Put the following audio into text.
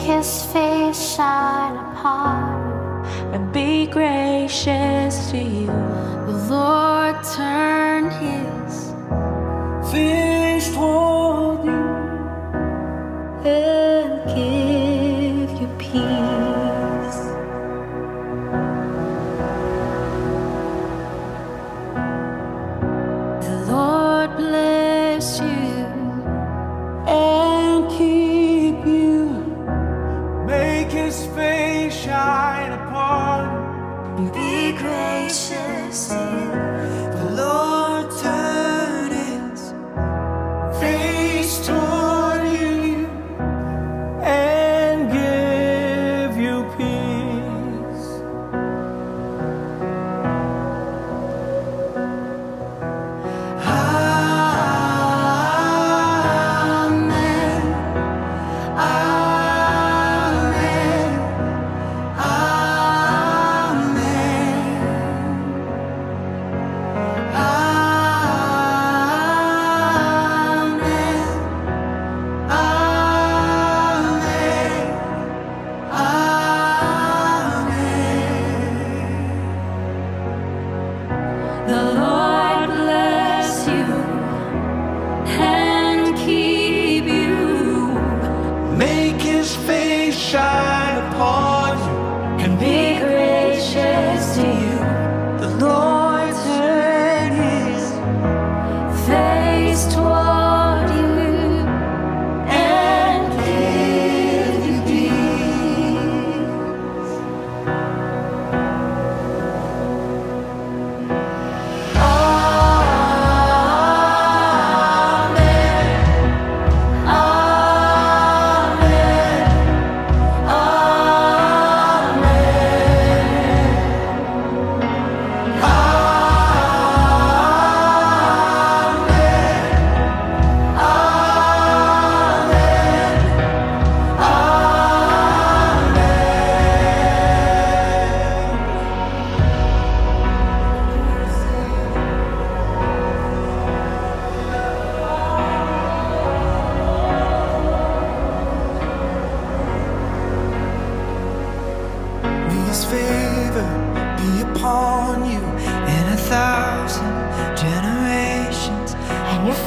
his face shine upon and be gracious to you. The Lord turn his Face toward you. and give you peace. The Lord bless you